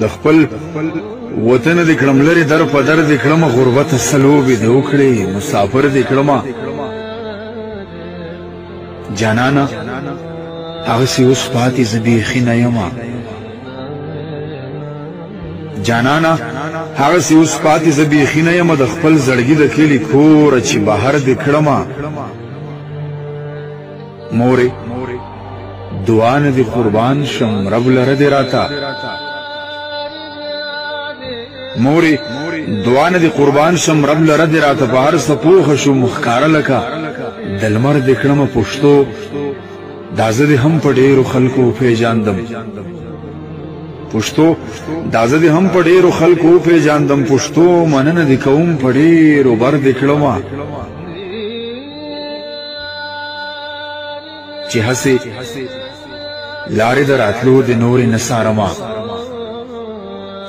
د خپل وطن د کړم لري در په در د کړم غربت سلوب د وکړي مسافر د کړم جانانا هغه سی اوس پاتې زبی خینه یما جانانا هغه سی اوس پاتې زبی خینه یما د خپل زړګي د کلی کور چې بهر د کړم مورې دعا نه دې قربان شم رب لره دې راته مورې دعا نه دې قربان شم رب لره دې راته په هر څه پوه شوم ښکاره لکه د لمر دې کړم پښتو دا زه دې هم په ډېرو خلکو پیژاندم پښتو دا زه دې هم په ډېرو خلکو پیژاندم پښتو مننه دې کوم په ډېرو بر دې کړم چې هسې لارې د راتلو د نورې نه څارمه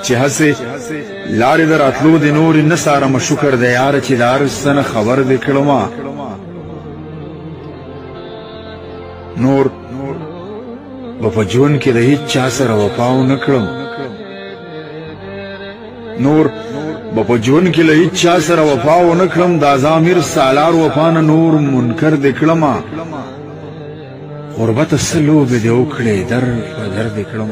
چې هسې لارې د راتلو د نورې نه څارمه شکر دی یاره چې لار سنه خبر دې کړم نور په ژوند کې د هیڅ چا سره وفا ونه کړم نور به په ژوند کې له هیڅ چا سره وفا و نه کړم د ازامیر سالار وفا نه نور منکر دې کړم غربته څه لوبې دې وکړې در په در دې کړم